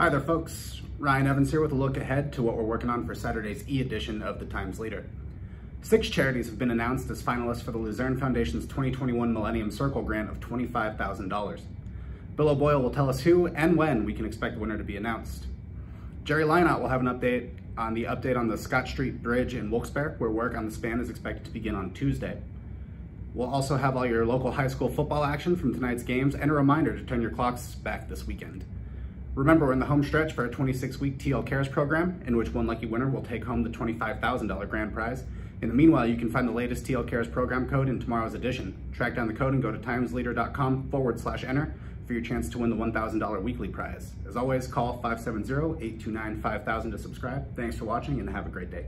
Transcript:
Hi there folks, Ryan Evans here with a look ahead to what we're working on for Saturday's e-edition of the Times Leader. Six charities have been announced as finalists for the Luzerne Foundation's 2021 Millennium Circle grant of $25,000. Bill O'Boyle will tell us who and when we can expect the winner to be announced. Jerry Lynott will have an update on the update on the Scott Street Bridge in Wilkes-Barre, where work on the span is expected to begin on Tuesday. We'll also have all your local high school football action from tonight's games and a reminder to turn your clocks back this weekend. Remember, we're in the home stretch for our 26-week TL Cares program, in which one lucky winner will take home the $25,000 grand prize. In the meanwhile, you can find the latest TL Cares program code in tomorrow's edition. Track down the code and go to timesleader.com forward slash enter for your chance to win the $1,000 weekly prize. As always, call 570-829-5000 to subscribe. Thanks for watching and have a great day.